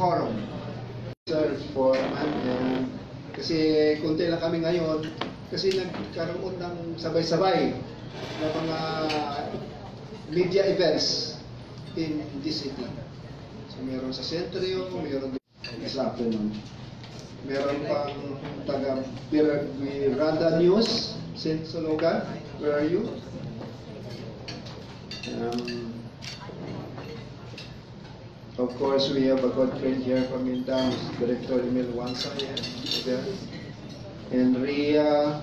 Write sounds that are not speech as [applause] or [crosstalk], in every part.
Forum. Sir, for and kasi kunti lang kami ngayon kasi nagkaroon ng sabay-sabay na mga media events in this city. So meron sa Centrio, meron this afternoon. Meron pang taga Miranda News, St. Sologan. Where are you? Um, of course, we have a good friend here from Mindanao, Director Emil Wansa, yeah, there. And Ria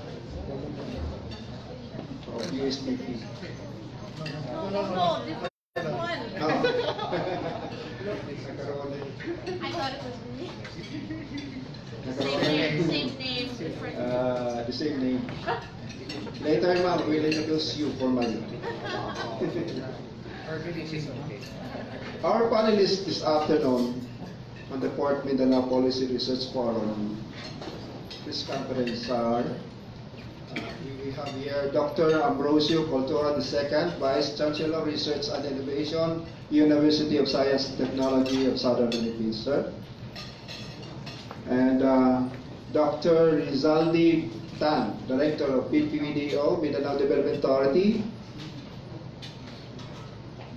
of USDP. No, no, no, different one. Oh. [laughs] I thought it was me. Nagkaroon Same name, din. same name, different. Uh, the same name. Later, ma'am, we'll introduce you formally. [laughs] [laughs] Or Philippines is okay. Our panelists this afternoon on the Port Mindanao Policy Research Forum, this conference are, uh, we have here Dr. Ambrosio Cultura II, Vice Chancellor of Research and Innovation, University of Science and Technology of Southern Philippines, sir. And uh, Dr. Rizaldi Tan, Director of PPVDO, Mindanao Development Authority,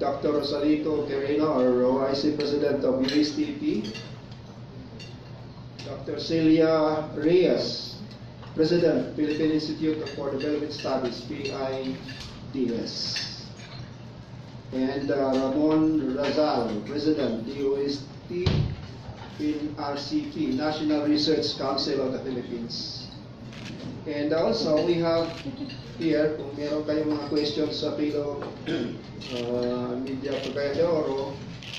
Dr. Rosalito Quirino, our OIC President of USTP, Dr. Celia Reyes, President, Philippine Institute for Development Studies, PIDS, and uh, Ramon Razal, President, DOST NRCP, National Research Council of the Philippines. And also, we have here, kung meron kayong mga questions sa Pilo [clears throat] uh, Media Provider,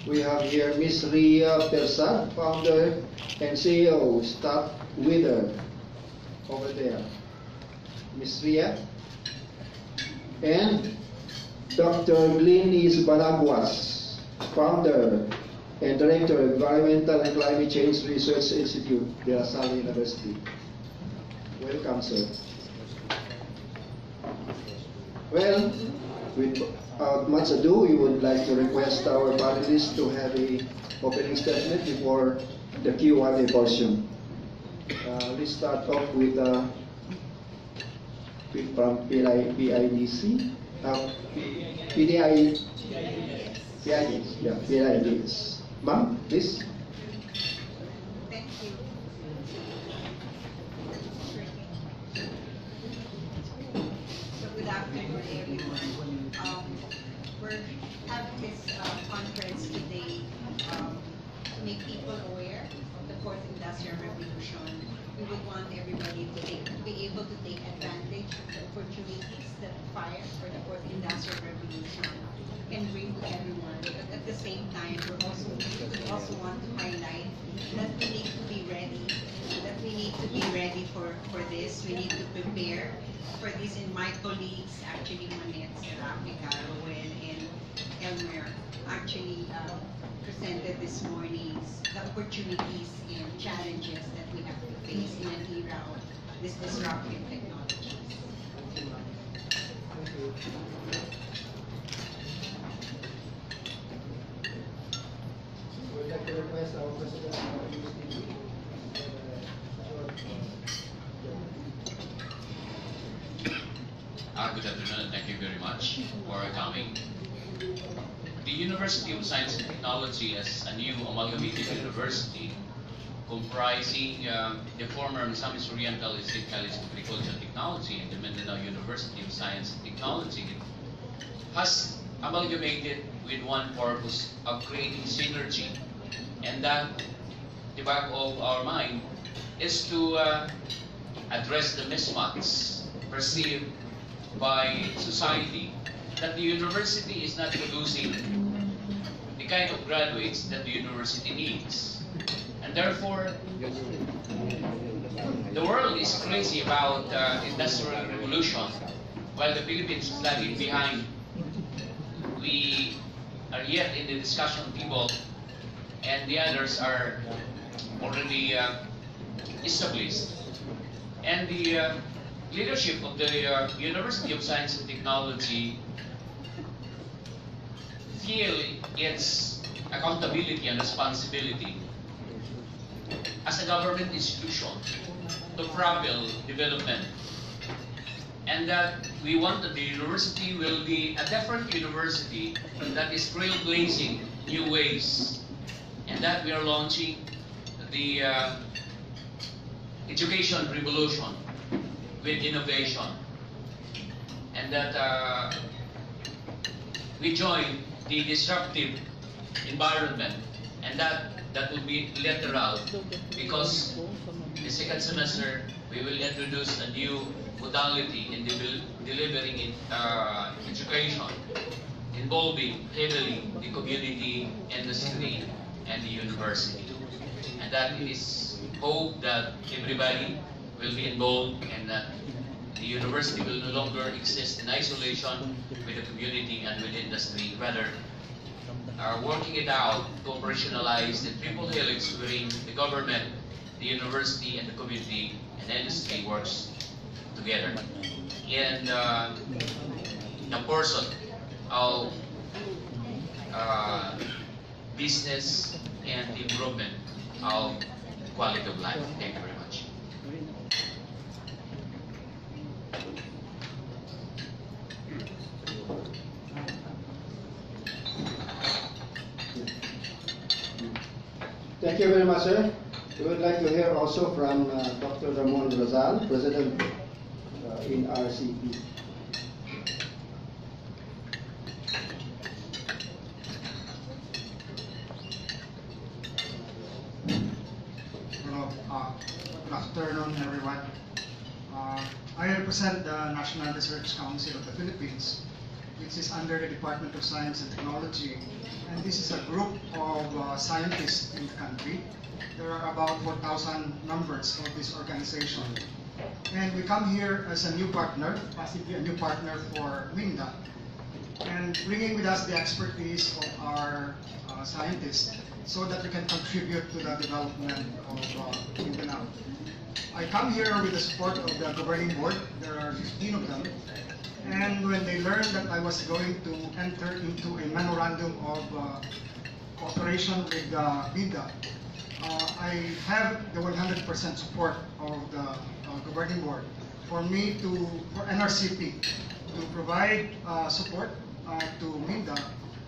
we have here Miss Ria Persa, founder and CEO, Staff Wither, over there. Miss Ria. And Dr. Glenis Banaguas, founder and director, of Environmental and Climate Change Research Institute, De La Salle University. Welcome, sir. Well, without much ado, we would like to request our panelists to have a opening statement before the Q&A portion. Uh, let's start off with, uh, from PI, PIDC, uh, PDI, PIDS, yeah, PIDS. Ma'am, please. Thank you. So good afternoon, everyone. Um, we're having this uh, conference today um, to make people aware of the fourth industrial revolution. We would want everybody to, take, to be able to take advantage of the opportunities that fire for the fourth industrial revolution can bring to everyone. But at the same time, we're also, we also want to highlight that we need to be ready, that we need to be ready for, for this. We need to prepare for this. And my colleagues, actually Manette, Serafica, Rowan, and Elmer, actually uh, presented this morning the opportunities and challenges that we have to face in an era of this disruptive technologies. We'd like to request our President of USTP. Uh, good afternoon, and thank you very much for coming. The University of Science and Technology as a new amalgamated university comprising uh, the former Misamis Oriental State College of Agriculture and Technology and the Mindanao University of Science and Technology has amalgamated with one purpose of creating synergy. And that, the back of our mind, is to uh, address the mismatch perceived by society that the university is not producing the kind of graduates that the university needs. And therefore, the world is crazy about uh, industrial revolution, while the Philippines is lagging behind. We are yet in the discussion table, and the others are already uh, established. And the uh, leadership of the uh, University of Science and Technology feel its accountability and responsibility as a government institution to propel development. And that we want that the university will be a different university that is trailblazing new ways. And that we are launching the uh, education revolution with innovation. And that uh, we join the disruptive environment and that that will be literal because the second semester we will introduce a new modality in devel- delivering in, uh, education involving heavily the community, industry, and the university. And that it is hope that everybody will be involved and that the university will no longer exist in isolation with the community and with industry, rather are working it out to operationalize the triple helix wherein the government, the university, and the community and the industry works together. And uh, the person of uh, business and improvement of quality of life. Thank you very much. Thank you very much, sir. We would like to hear also from uh, Dr. Ramon Razal, President NRCP. Hello, uh, good afternoon, everyone. Uh, I represent the National Research Council of the Philippines, which is under the Department of Science and Technology. And this is a group of uh, scientists in the country. There are about 4,000 members of this organization. And we come here as a new partner, possibly a new partner for Minda, and bringing with us the expertise of our uh, scientists so that we can contribute to the development of uh, Mindanao. I come here with the support of the governing board. There are 15 of them. And when they learned that I was going to enter into a memorandum of uh, cooperation with uh, MINDA, uh, I have the 100% support of the uh, governing board for me to, for NRCP, to provide uh, support uh, to MINDA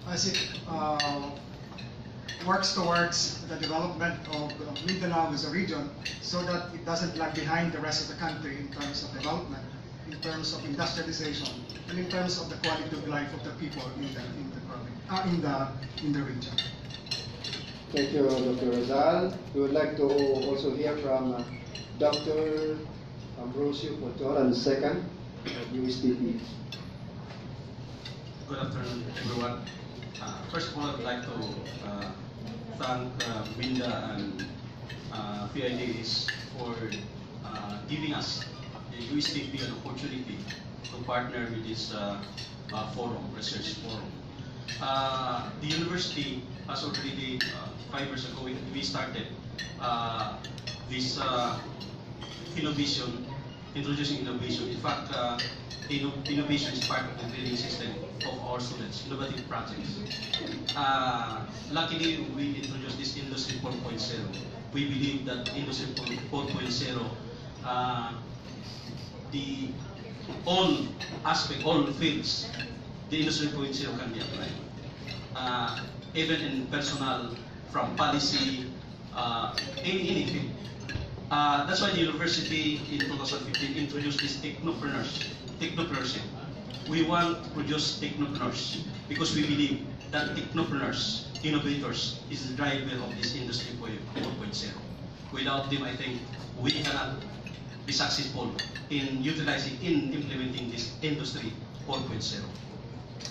as it uh, works towards the development of of Mindanao as a region so that it doesn't lag behind the rest of the country in terms of development, in terms of industrialization, and in terms of the quality of life of the people in the, in the, uh, in the, in the region. Thank you, Dr. Razal. We would like to also hear from uh, Dr. Ambrosio Potoran II of USTP. Good afternoon, everyone. Uh, first of all, I'd like to uh, thank uh, and uh, for uh, giving us, the USTP, an opportunity to partner with this uh, uh, forum, research forum. Uh, the university has already, uh, five years ago, we, we started uh, this uh, innovation, introducing innovation. In fact, uh, innovation is part of the training system of our students, innovative projects. Uh, luckily, we introduced this Industry 4.0. We believe that Industry 4.0, uh, the all aspect, all fields, the Industry 4.0 can be applied. Uh, even in personal, from policy, uh, any, any. Uh, that's why the university in 2015 introduced this technopreneurs, technopreneurship. We want to produce technopreneurs because we believe that technopreneurs, innovators, is the driver of this industry 4.0. Without them, I think we cannot be successful in utilizing, in implementing this industry 4.0.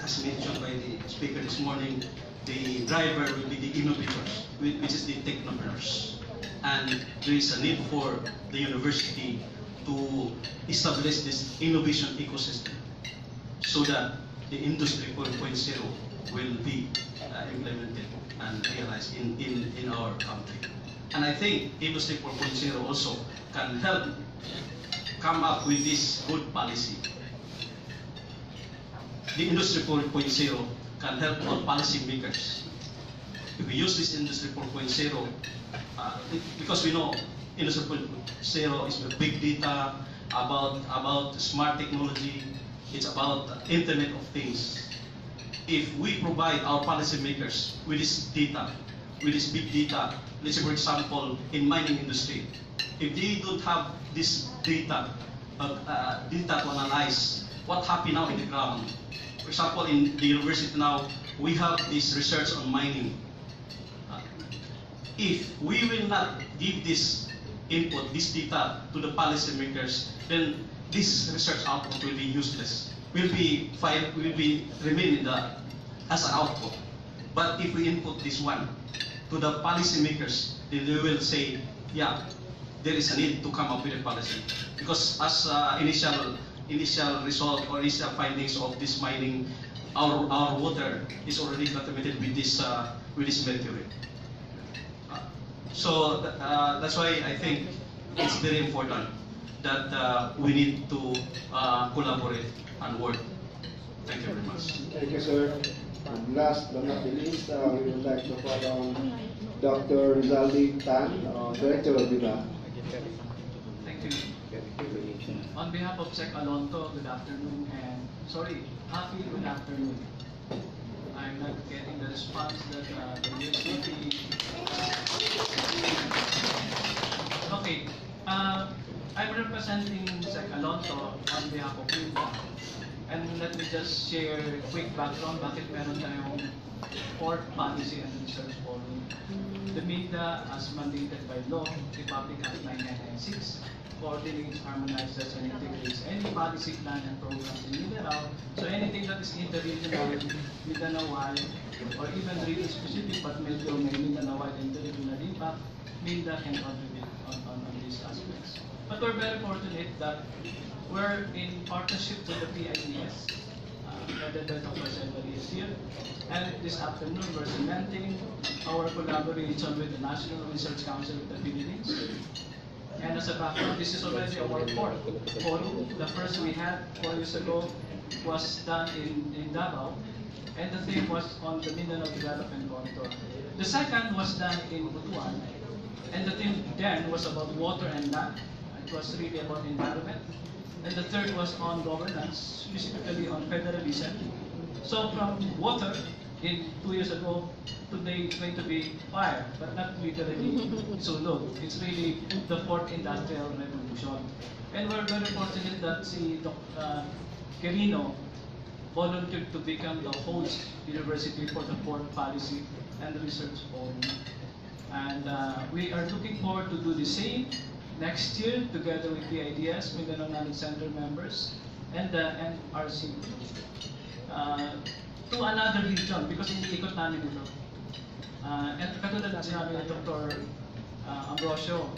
As mentioned by the speaker this morning, the driver will be the innovators, which is the technopreneurs. And there is a need for the university to establish this innovation ecosystem so that the industry 4.0 will be uh, implemented and realized in, in, in our country. And I think industry 4.0 also can help come up with this good policy. The industry 4.0 can help all policy makers if we use this Industry 4.0, it- because we know Industry 4.0 is the big data about, about smart technology, it's about Internet of Things. If we provide our policymakers with this data, with this big data, let's say for example, in mining industry, if they don't have this data, uh, uh, data to analyze what happened now in the ground. For example, in the university now, we have this research on mining. If we will not give this input, this data to the policymakers, then this research output will be useless. Will be file, will be remain in the as an output. But if we input this one to the policymakers, then they will say, yeah, there is a need to come up with a policy. Because as uh, initial initial result or initial findings of this mining, our, our water is already contaminated with this uh, with this mercury. So uh, that's why I think it's very important that uh, we need to uh, collaborate and work. Thank you very much. Thank you, sir. And last but not the least, uh, we would like to call on Dr. Rizaldi Tan, uh, Director of DIBA. Thank you. On behalf of Sec Alonto, good afternoon and sorry, happy good afternoon. I'm not getting the response that uh, the university. Okay, uh, I'm representing Sec Alonto on behalf of UNDA. And let me just share a quick background bakit meron tayong Port Policy and Research Forum. The MINDA, as mandated by law, Republic Act 9996, coordinates, harmonizes, and integrates any policy plan and programs in Mindanao. So anything that is interregional, Mindanao-wide, or even region-specific, but medyo may Mindanao-wide interregional impact, MINDA can contribute on, on, on these aspects. But we're very fortunate that we're in partnership with the PIDS, uh, headed by Dr. Selvary is here. And this afternoon, we're cementing our collaboration with the National Research Council of the Philippines. And as a background, this is already our fourth. The first we had four years ago was done in, in Davao, and the theme was on the Mindanao Development Corridor. The second was done in Butuan, and the theme then was about water and land. It was really about environment. And the third was on governance, specifically on federalism. So from water, in two years ago, today it's going to be fire, but not literally [laughs] so low. It's really the fourth industrial revolution. And we're very fortunate that si Doc, uh, Quirino volunteered to become the host university for the fourth policy and research forum. And uh, we are looking forward to do the same next year together with the IDS, Mindanao Center members, and the NRC. Uh, to another region because iniikot namin ito. Uh, and katulad na sinabi ni Dr. Uh, Ambrosio,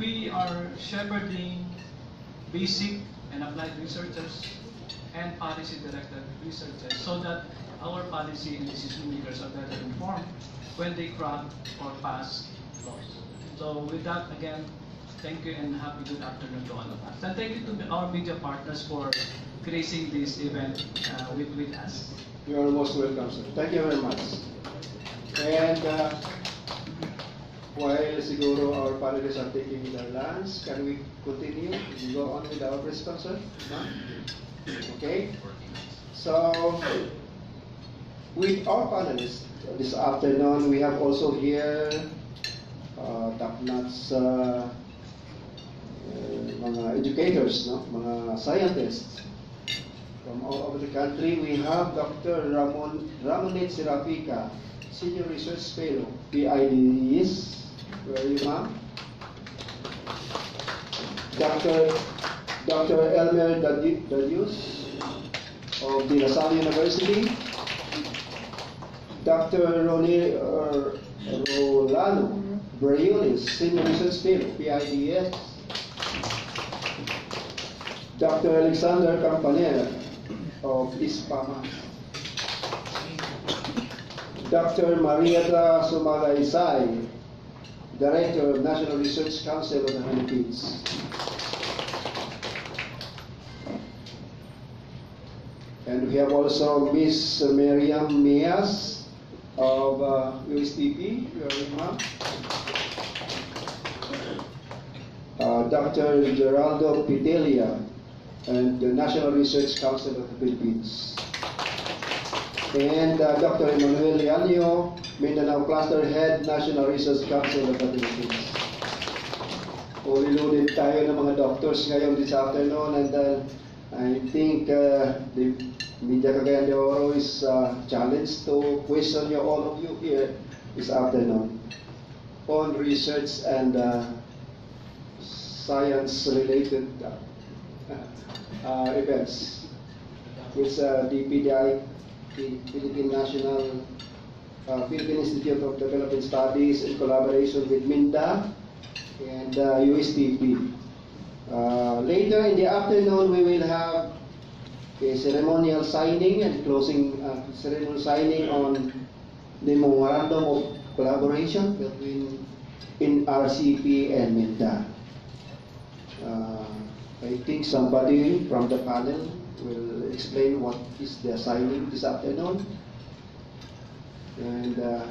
we are shepherding basic and applied researchers and policy-directed researchers so that our policy and decision makers are better informed when they craft or pass laws. So with that, again, thank you and happy good afternoon to all of us. And thank you to our media partners for gracing this event uh, with, with us. You are most welcome, sir. Thank you very much. And uh, while siguro our panelists are taking their lunch, can we continue? We go on with our concert? No? Okay? So, with our panelists this afternoon, we have also here uh, top-notch uh, uh, mga educators, no? mga scientists from all over the country. We have Dr. Ramon Ramonet Serafika, Senior Research Fellow, PIDS. Where are you, ma'am? Dr. Dr. Elmer Dadi- Dadius of De La Salle University. Dr. Roni, uh, Rolano Briones, Senior Research Fellow, PIDS. Dr. Alexander Campanella of ISPAMA. Dr. Marieta Sumagaysay, Director of National Research Council of the Philippines. And we have also Miss Miriam Mias, of uh, where are? Uh, Dr. Geraldo Pidelia, and the National Research Council of the Philippines. And uh, Dr. Emmanuel Yanyo, Mindanao Cluster Head, National Research Council of the Philippines. Loaded tayo ng mga doctors ngayon this afternoon and uh, I think uh, the Media Cagayan de Oro is uh, challenged to question you, all of you here this afternoon on research and uh, science-related uh, uh, events. Which uh, the PDI, the Philippine National uh, Philippine Institute of Development Studies in collaboration with MINDA and uh, USDP. Uh, later in the afternoon, we will have a ceremonial signing and closing uh, ceremonial signing on the memorandum of collaboration between NRCP and MINDA. Uh, I think somebody from the panel will explain what is the signing this afternoon. And uh,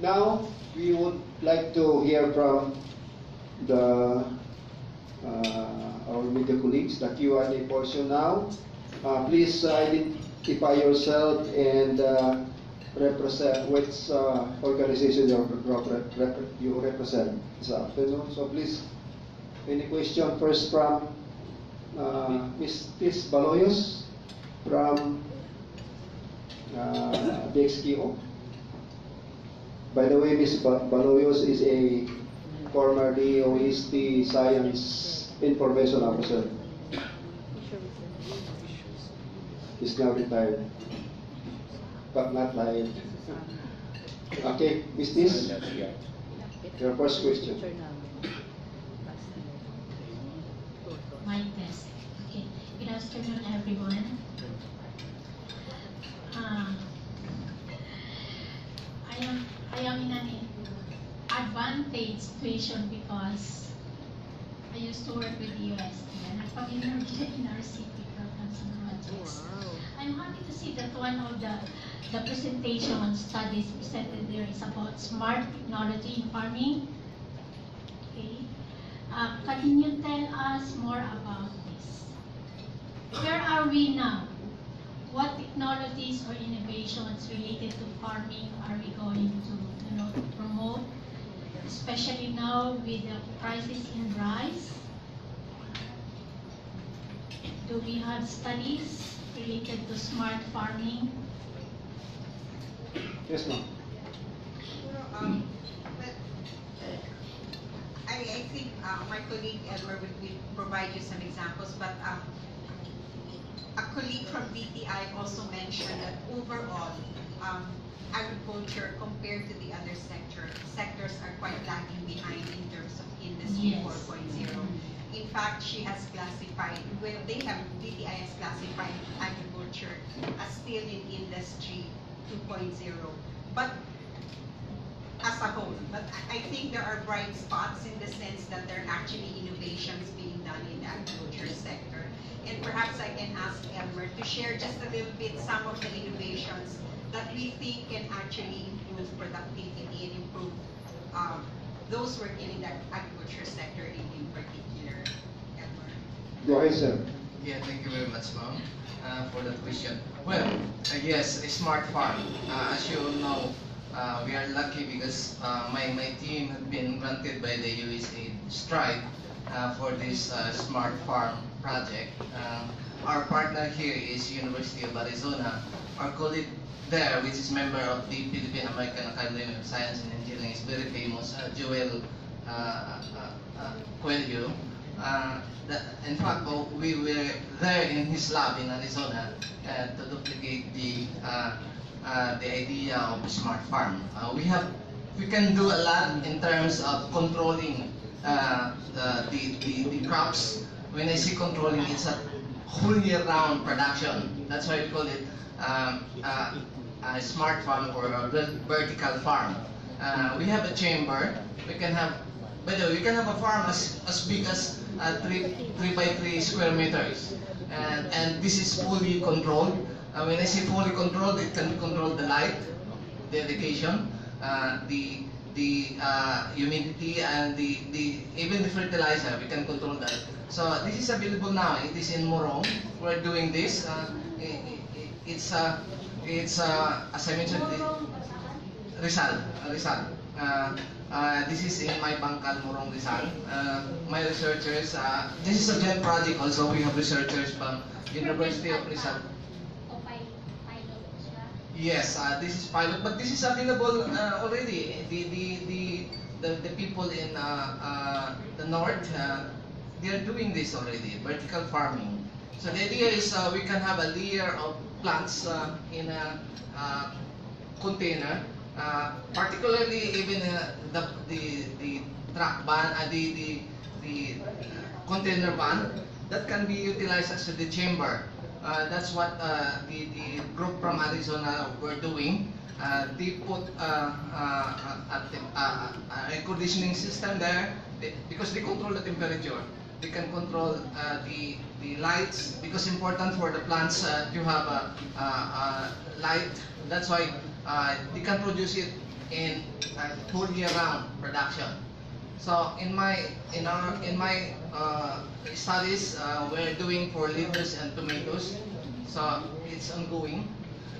now we would like to hear from the uh, our media colleagues, the Q&A portion now. Uh, please identify yourself and uh, represent which uh, organization you you represent. So please, any question first from uh, Ms. Tis Baloyos from uh, the By the way, Ms. Ba- Baloyos is a former DOST Science Information Officer. He's now retired, but not retired. Okay, Ms. this your first question. My test. Okay. Good afternoon, everyone. Uh, I am I am in an advantage situation because I used to work with the UST and I'm familiar with the NRCP projects. I'm happy to see that one of the the presentation studies presented there is about smart technology in farming. Okay. Uh, can you tell us more about this? Where are we now? What technologies or innovations related to farming are we going to, you know, promote? Especially now with the prices in rice. Do we have studies related to smart farming? Yes, ma'am. Um, but, I, I think uh, my colleague Edward will, will provide you some examples, but um, a colleague from DTI also mentioned that overall, um, agriculture compared to the other sector, sectors are quite lagging behind in terms of industry Yes. 4.0. In fact, she has classified, well, they have, DTI has classified agriculture as still in industry 2.0. But as a whole, but I think there are bright spots in the sense that there are actually innovations being done in the agriculture sector. And perhaps I can ask Elmer to share just a little bit some of the innovations that we think can actually improve productivity and improve um, those working in the agriculture sector in. Go ahead, sir. Yeah, thank you very much, ma'am, uh, for that question. Well, uh, yes, a smart farm. Uh, as you all know, uh, we are lucky because uh, my, my team has been granted by the USAID STRIDE uh, for this smart farm project. Our partner here is University of Arizona. Our colleague there, which is member of the Philippine American Academy of Science and Engineering, is very famous, Joel Cuello. Uh, in fact, oh, we were there in his lab in Arizona uh, to duplicate the uh, uh, the idea of smart farm. Uh, we have we can do a lot in terms of controlling the, the, the, the crops. When I say controlling, it's a whole year round production. That's why we call it um, a smart farm or a vertical farm. Uh, we have a chamber. We can have, by the way, we can have a farm as, as big as uh, three, three by three square meters. And, and this is fully controlled. Uh, when I say fully controlled, it can control the light, dedication, uh, the the uh, humidity and the, the even the fertilizer we can control that. So this is available now. It is in Morong. We're doing this. Uh, i- i- it's uh, it's uh, as I mentioned. the- Rizal, Rizal. Uh, uh, this is in my Bangkal, Morong Rizal. Uh, my researchers, uh, this is a joint project also. We have researchers from University of Rizal. Yes, uh, this is pilot, but this is available uh, already. The, the, the, the, the people in uh, uh, the north, uh, they are doing this already, vertical farming. So the idea is we can have a layer of plants in a container, particularly even the, the, the truck van, uh, the, the, the uh, container van, that can be utilized as the chamber. Uh, that's what uh, the, the group from Arizona were doing. Uh, they put uh, uh, a, a, a air conditioning system there they, because they control the temperature. They can control uh, the, the lights because important for the plants uh, to have a, a, a light. That's why uh, they can produce it in whole year round production. So in my in our in my uh, studies, uh, we're doing for lettuce and tomatoes. So it's ongoing.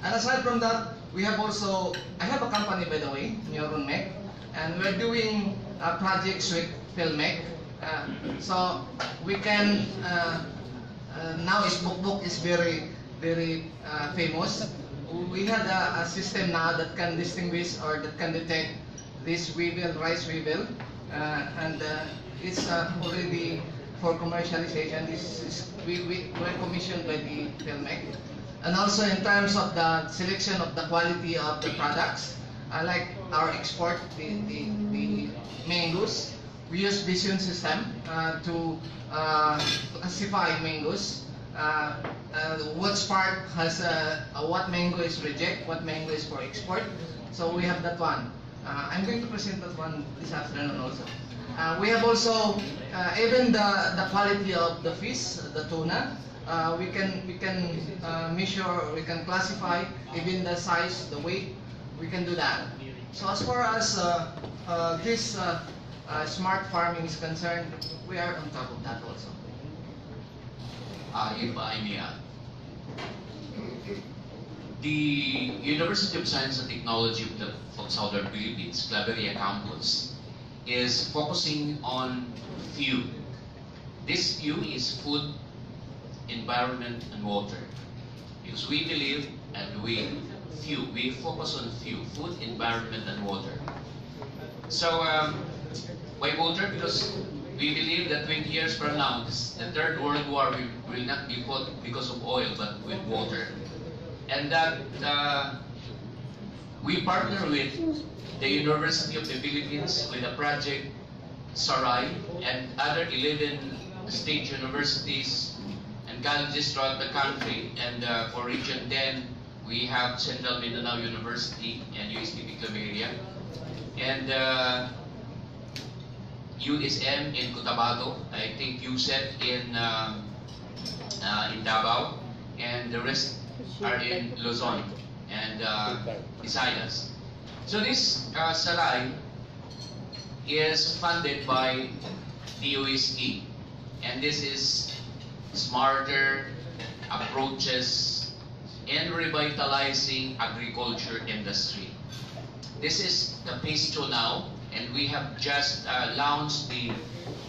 And aside from that, we have also I have a company by the way, Neuronmec, and we're doing uh, projects with PhilMech. Uh, so we can uh, uh, now is book book is very very famous. We had a, a system now that can distinguish or that can detect this weevil, rice weevil, uh, and uh, it's uh, already for commercialization. This is we, we were commissioned by the PhilMech. And also in terms of the selection of the quality of the products, like our export, the, the, the mangoes, we use Vision system uh, to uh, classify mangoes. Uh, uh, which part has uh, what mango is reject, what mango is for export. So we have that one. I'm going to present that one this afternoon also. We have also even the, the quality of the fish, the tuna. Uh, we can we can uh, measure, we can classify even the size, the weight. We can do that. So as far as uh, this smart farming is concerned, we are on top of that also. The University of Science and Technology of, the, Southern Philippines, Claveria campus, is focusing on few. This few is food, environment, and water. Because we believe and we few, we focus on few, food, environment, and water. So, um, why water? Because we believe that 20 years from now, this, the third world war will, will not be fought because of oil, but with water. And that uh, we partner with the University of the Philippines with a project Sarai and other 11 state universities and colleges throughout the country. And uh, for Region 10, we have Central Mindanao University and USTP Claveria. And uh, USM in Cotabato, I think USET in um, uh, in Davao, and the rest are in Luzon and uh. So this uh, Sarai is funded by DOST, and this is smarter approaches in revitalizing agriculture industry. This is the phase two now, and we have just uh, launched the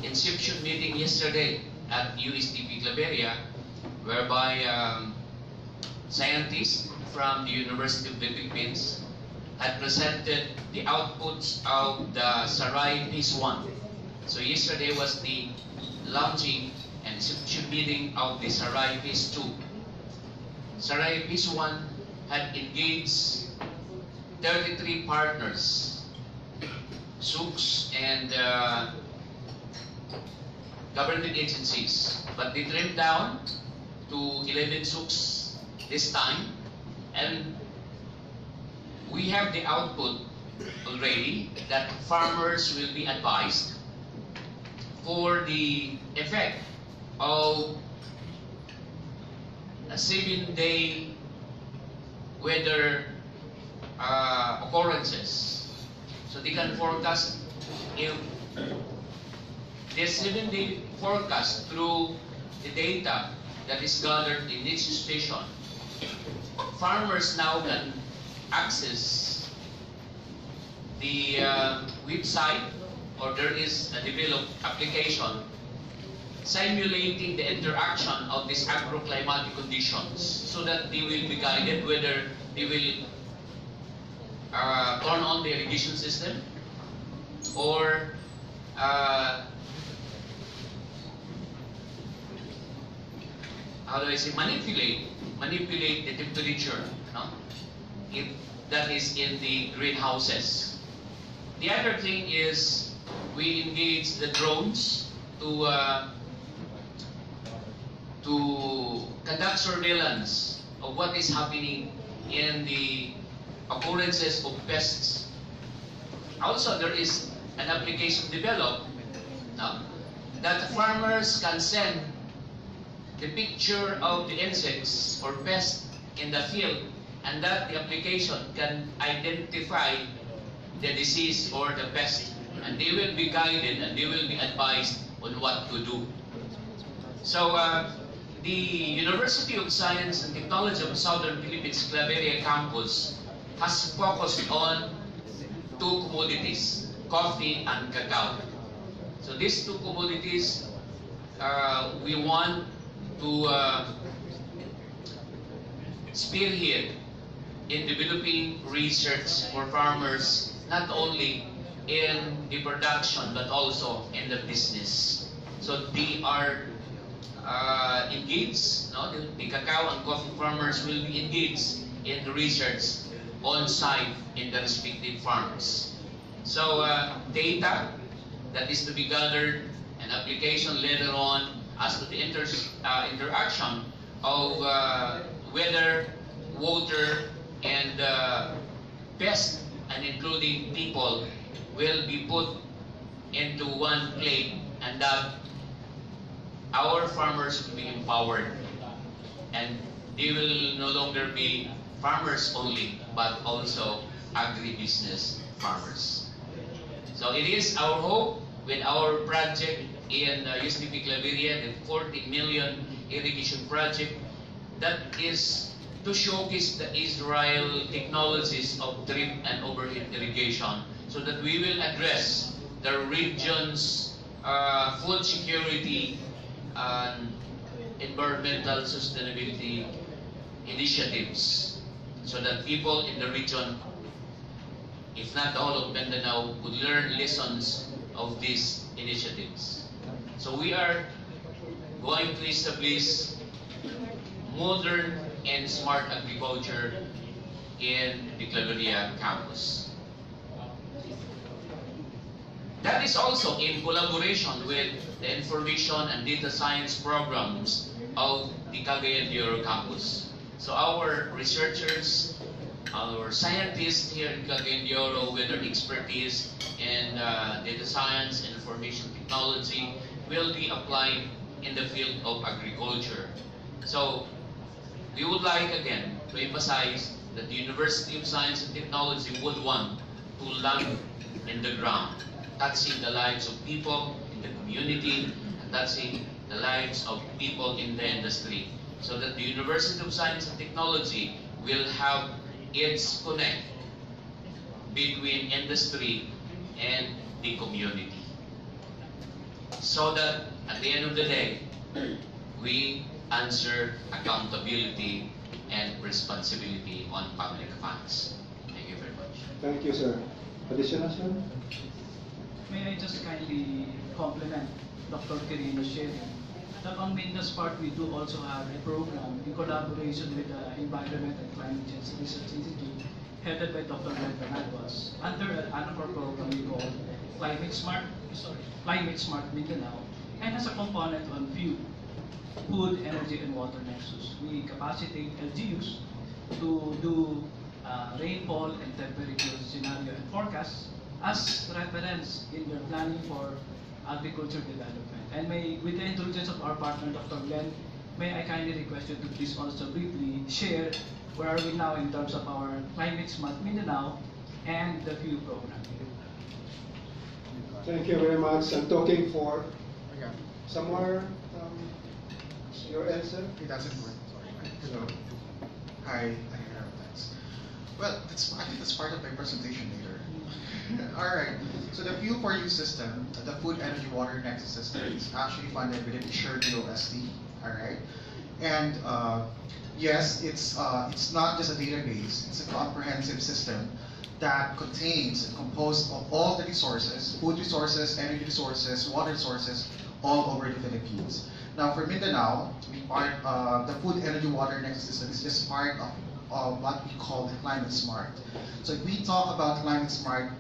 inception meeting yesterday at USTP Claveria, whereby um, scientists from the University of the Philippines had presented the outputs of the Sarai Phase 1. So yesterday was the launching and inception meeting of the Sarai Phase 2. Sarai Phase 1 had engaged 33 partners, SUCs and uh, government agencies, but they trimmed down to 11 SUCs this time, and we have the output already that farmers will be advised for the effect of a seven-day weather uh, occurrences. So they can forecast if this seven day forecast through the data that is gathered in each station. Farmers now can access the uh, website or there is a developed application simulating the interaction of these agroclimatic conditions so that they will be guided whether they will uh, turn on the irrigation system or uh, how do I say manipulate manipulate the temperature no? if that is in the greenhouses. The other thing is we engage the drones to uh, to conduct surveillance of what is happening in the occurrences of pests. Also, there is an application developed no, that farmers can send the picture of the insects or pests in the field and that the application can identify the disease or the pest and they will be guided and they will be advised on what to do. So uh, the University of Science and Technology of Southern Philippines Claveria campus has focused on two commodities, coffee and cacao. So these two commodities, uh, we want to uh, spearhead in developing research for farmers, not only in the production but also in the business. So they are uh, engaged, no? the, the cacao and coffee farmers will be engaged in the research on site in the respective farms. So uh, data that is to be gathered and application later on as to the inter uh, interaction of uh, weather, water, and uh, pest, and including people, will be put into one plate, and that our farmers will be empowered, and they will no longer be farmers only, but also agribusiness farmers. So it is our hope with our project in uh, USTP Claveria, the 40 million irrigation project, that is to showcase the Israel technologies of drip and overhead irrigation so that we will address the region's uh, food security and environmental sustainability initiatives so that people in the region, if not all of Mindanao, would learn lessons of these initiatives. So we are going to establish modern and smart agriculture in the Claveria campus. That is also in collaboration with the information and data science programs of the Cagayan Oro campus. So our researchers, our scientists here in Oro with their expertise in uh, data science and information technology will be applied in the field of agriculture. So we would like again to emphasize that the University of Science and Technology would want to land in the ground, touching the lives of people in the community, and touching the lives of people in the industry, so that the University of Science and Technology will have its connect between industry and the community. So that at the end of the day, we answer accountability and responsibility on public funds. Thank you very much. Thank you, sir. Additional, sir? May I just kindly compliment Dr. Quirino's sharing that on Minda's part, we do also have a program in collaboration with the Environment and Climate Change Research Institute headed by Dr. Glenn Bernardos under another program we call Climate Smart, sorry, Climate Smart Mindanao and has a component on view food, energy, and water nexus. We capacitate LGUs to do uh, rainfall and temperature scenario and forecasts as reference in their planning for agriculture development. And may, with the indulgence of our partner, Dr. Glenn, may I kindly request you to please also briefly share where are we now in terms of our Climate Smart Mindanao and the FEW program. Thank you very much. I'm talking for some more, um, your answer? It doesn't work. Hello. Hi. I hear thanks. Well, that's, I think that's part of my presentation later. [laughs] All right. So the Fuel for You system, the Food Energy Water Nexus system, is actually funded with within Assured USD. All right. And uh, yes, it's uh, it's not just a database. It's a comprehensive system that contains and composed of all the resources, food resources, energy resources, water resources, all over the Philippines. Now for Mindanao, we part, uh, the food, energy, water nexus system is just part of, of what we call the climate smart. So if we talk about climate smart,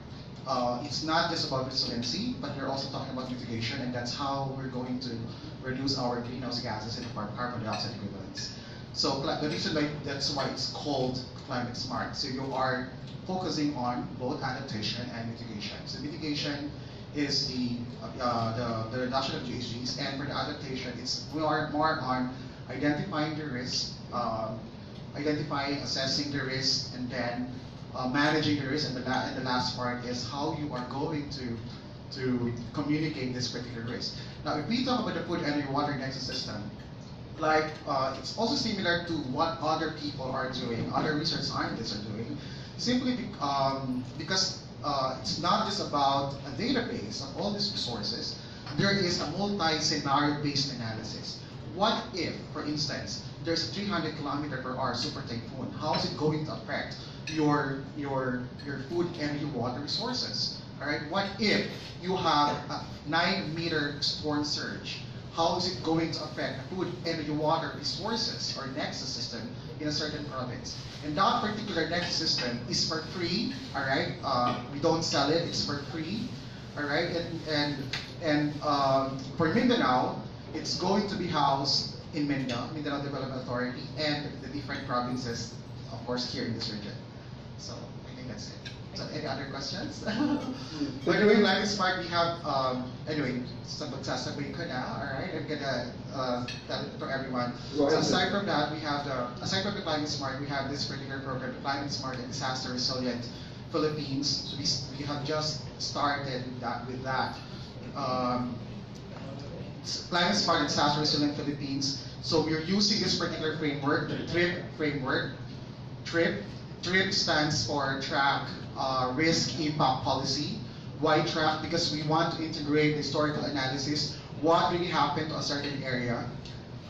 uh, it's not just about resiliency, but we're also talking about mitigation, and that's how we're going to reduce our greenhouse gases and carbon dioxide equivalents. So the reason why that's why it's called climate smart. So you are focusing on both adaptation and mitigation. So mitigation is the, uh, the, the reduction of GHGs, and for the adaptation, it's we are more on identifying the risk, um, identifying, assessing the risk, and then uh, managing the risk. And the, la and the last part is how you are going to to communicate this particular risk. Now, if we talk about the food, energy, water nexus system, like uh, it's also similar to what other people are doing, other research scientists are doing, simply be, um, because uh, it's not just about a database of all these resources, there is a multi-scenario based analysis. What if, for instance, there's a 300 kilometer per hour super typhoon, how is it going to affect your, your, your food, energy, water resources? All right, what if you have a nine meter storm surge? How is it going to affect food, energy, water resources or nexus system in a certain province? And that particular nexus system is for free, all right? Uh, we don't sell it, it's for free, all right? And, and, and um, for Mindanao, it's going to be housed in Mindanao, Mindanao Development Authority, and the different provinces, of course, here in this region. So I think that's it. So any other questions? [laughs] By the way, this part, we have, um, anyway, sagot sasabihin ko na, alright? I'm gonna uh, tell it to everyone. So aside from that, we have the, aside from the Climate Smart, we have this particular program, the Climate Smart and Disaster Resilient Philippines. So we, we have just started that with that. Um, Climate Smart and Disaster Resilient Philippines. So we're using this particular framework, the TRIP framework. TRIP, TRIP stands for Track uh, Risk Impact Policy. Why track? Because we want to integrate historical analysis, what really happened to a certain area,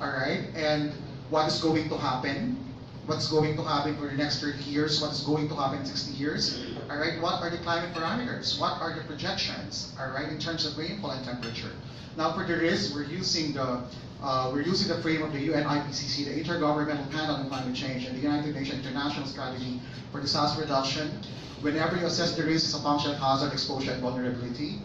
all right, and what is going to happen, what's going to happen for the next 30 years, what's going to happen in 60 years, all right, what are the climate parameters, what are the projections, all right, in terms of rainfall and temperature. Now for the risk, we're using the uh, we're using the frame of the UN IPCC, the Intergovernmental Panel on Climate Change, and the United Nations International Strategy for Disaster Reduction. Whenever you assess the risk, it's a function of hazard, exposure, and vulnerability.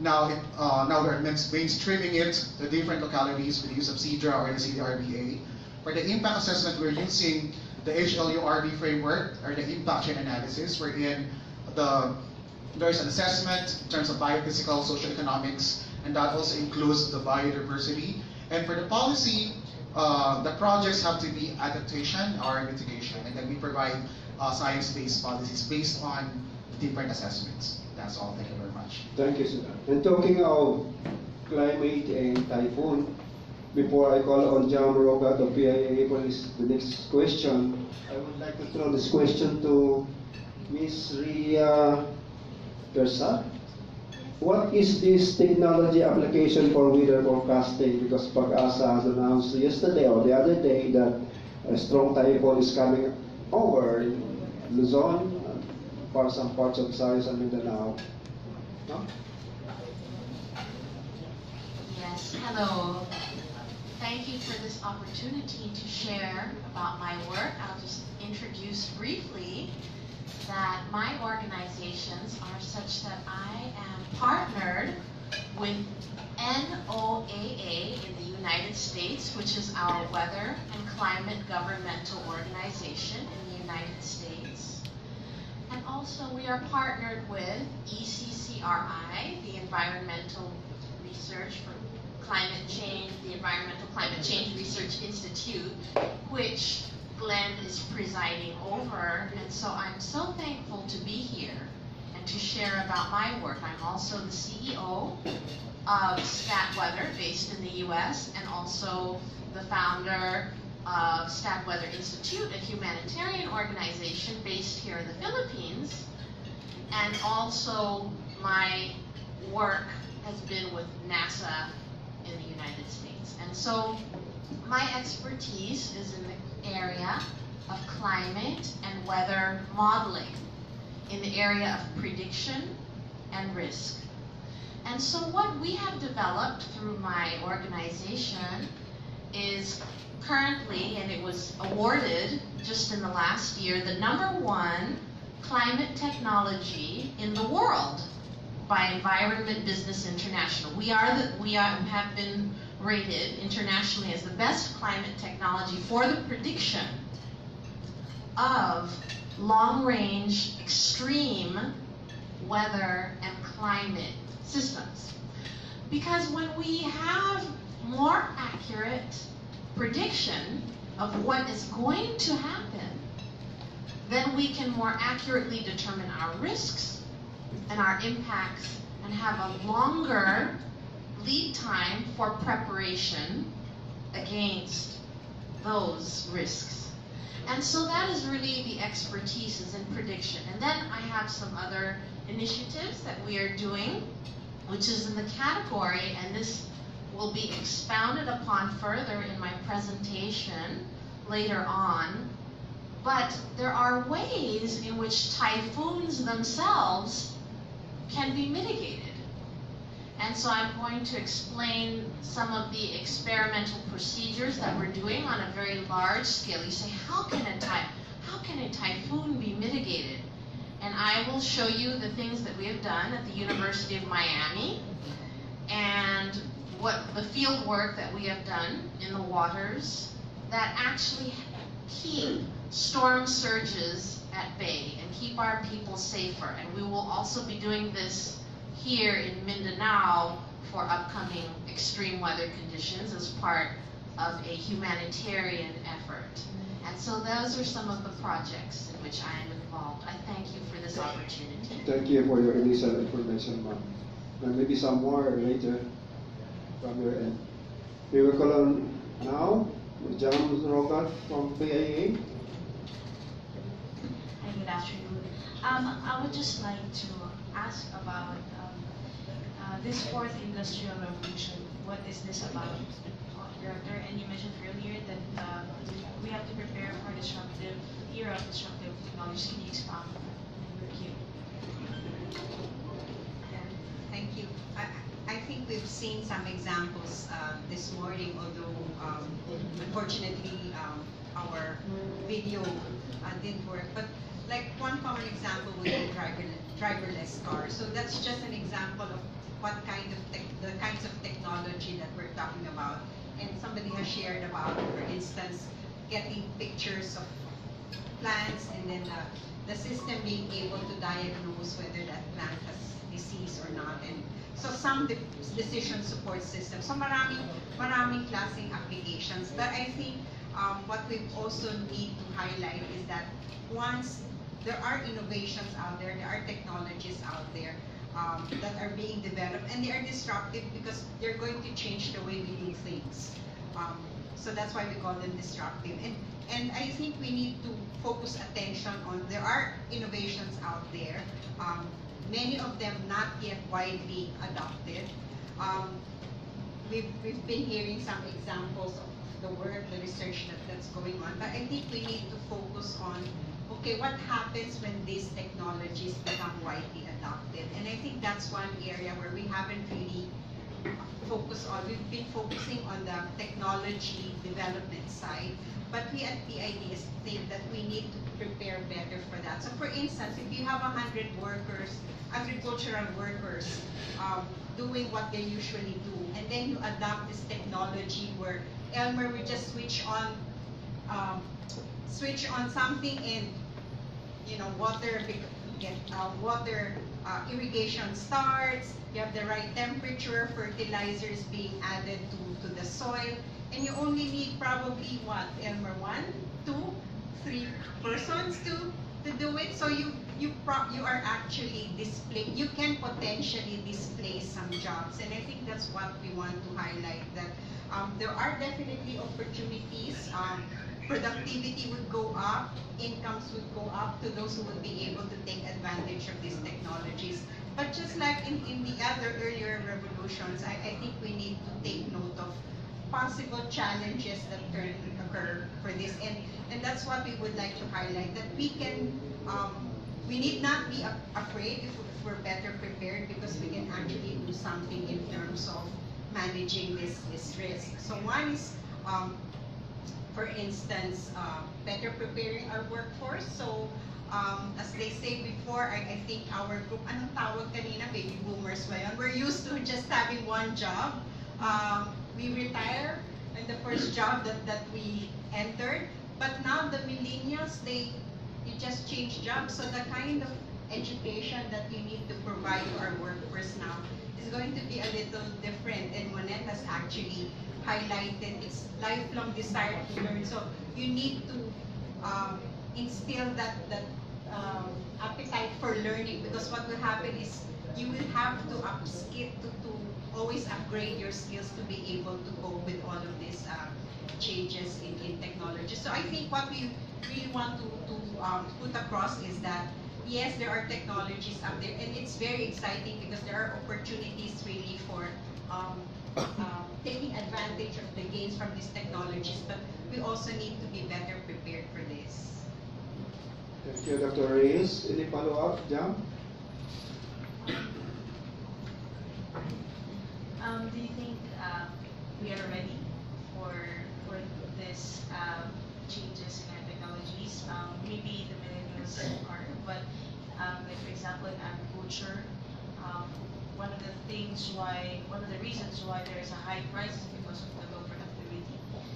Now, it, uh, now we're mainstreaming it to different localities with the use of CEDRA or the CDRBA. For the impact assessment, we're using the HLURB framework, or the impact chain analysis, wherein the, there's an assessment in terms of biophysical, social economics, and that also includes the biodiversity. And for the policy, uh, the projects have to be adaptation or mitigation, and then we provide uh, science-based policies based on different assessments. That's all. Thank you very much. Thank you, sir. And talking of climate and typhoon, before I call on Jam Roca of PIA for this, the next question, I would like to throw this question to Ms. Ria Versa. What is this technology application for weather forecasting? Because PAGASA has announced yesterday or the other day that a strong typhoon is coming over Luzon, for some parts of Visayas and Mindanao. No? Yes, hello. Thank you for this opportunity to share about my work. I'll just introduce briefly that my organizations are such that I am partnered with NOAA in the United States, which is our weather and climate governmental organization in the United States. And also we are partnered with ECCRI, the Environmental Research for Climate Change, the Environmental Climate Change Research Institute, which Glenn is presiding over, and so I'm so thankful to be here and to share about my work. I'm also the CEO of StatWeather, based in the US, and also the founder of StatWeather Institute, a humanitarian organization based here in the Philippines. And also my work has been with NASA in the United States. And so my expertise is in the area of climate and weather modeling, in the area of prediction and risk. And so what we have developed through my organization is currently, and it was awarded just in the last year, the number one climate technology in the world by Environment Business International. We are the, we are, have been rated internationally as the best climate technology for the prediction of long-range extreme weather and climate systems. Because when we have more accurate prediction of what is going to happen, then we can more accurately determine our risks and our impacts and have a longer lead time for preparation against those risks. And so that is really the expertise is in prediction. And then I have some other initiatives that we are doing, which is in the category, and this will be expounded upon further in my presentation later on. But there are ways in which typhoons themselves can be mitigated. And so I'm going to explain some of the experimental procedures that we're doing on a very large scale. You say, how can a, ty how can a typhoon be mitigated? And I will show you the things that we have done at the University of Miami and what the field work that we have done in the waters that actually keep storm surges at bay and keep our people safer. And we will also be doing this here in Mindanao for upcoming extreme weather conditions as part of a humanitarian effort. And so those are some of the projects in which I am involved. I thank you for this opportunity. Thank you for your initial information, ma'am. And maybe some more later from your end. We will call on now John Rogat from PIA. Hi, good afternoon. Um, I would just like to ask about this fourth industrial revolution. What is this about, Director? And you mentioned earlier that uh, we have to prepare for disruptive era of disruptive technology. Can that? Thank you. Thank you. I, I think we've seen some examples uh, this morning, although um, unfortunately um, our video uh, didn't work. But like one common example would be driverless cars. So that's just an example of what kind of tech, the kinds of technology that we're talking about. And somebody has shared about, for instance, getting pictures of plants and then uh, the system being able to diagnose whether that plant has disease or not. And so some de decision support systems. So maraming, maraming klaseng applications. But I think um, what we also need to highlight is that once there are innovations out there, there are technologies out there um, that are being developed, and they are disruptive because they're going to change the way we do things. Um, so that's why we call them disruptive. And, and I think we need to focus attention on, there are innovations out there, um, many of them not yet widely adopted. Um, we've, we've been hearing some examples of the work, the research that, that's going on, but I think we need to focus on, okay, what happens when these technologies become widely adopted? And I think that's one area where we haven't really focused on, we've been focusing on the technology development side, but we at PID think that we need to prepare better for that. So for instance, if you have 100 workers, agricultural workers, um, doing what they usually do, and then you adopt this technology where Elmer will just switch on, um, switch on something and, you know, water, get uh, water uh, irrigation starts, you have the right temperature, fertilizers being added to, to the soil, and you only need probably what, Elmer, one two, three persons to to do it. So you you pro- you are actually display. You can potentially displace some jobs, and I think that's what we want to highlight. That um, there are definitely opportunities. Um, productivity would go up, incomes would go up to those who would be able to take advantage of these technologies. But just like in, in the other earlier revolutions, I, I think we need to take note of possible challenges that can occur for this. And, and that's what we would like to highlight, that we can, um, we need not be afraid if, if we're better prepared because we can actually do something in terms of managing this, this risk. So one is, um, for instance, uh, better preparing our workforce. So, um, as they say before, I, I think our group, anong tawag kanina, baby boomers? We're used to just having one job. Um, we retire in the first job that, that we entered. But now the millennials, they, you just change jobs. So the kind of education that you need to provide to our workforce now is going to be a little different. And Monet has actually highlighted its lifelong desire to learn. So you need to um, instill that that um, appetite for learning because what will happen is you will have to upskill to, to always upgrade your skills to be able to cope with all of these uh, changes in, in technology. So I think what we really want to, to um, put across is that yes, there are technologies out there and it's very exciting because there are opportunities really for um, um, taking advantage of the gains from these technologies, but we also need to be better prepared for this. Thank you, Dr. Reyes. Any follow-up, Jam? Um, do you think uh, we are ready for for this um, changes in our technologies? Um, maybe the millennials are, but um, like for example in agriculture, um, one of the things why one of the reasons why there is a high price is because of the low productivity.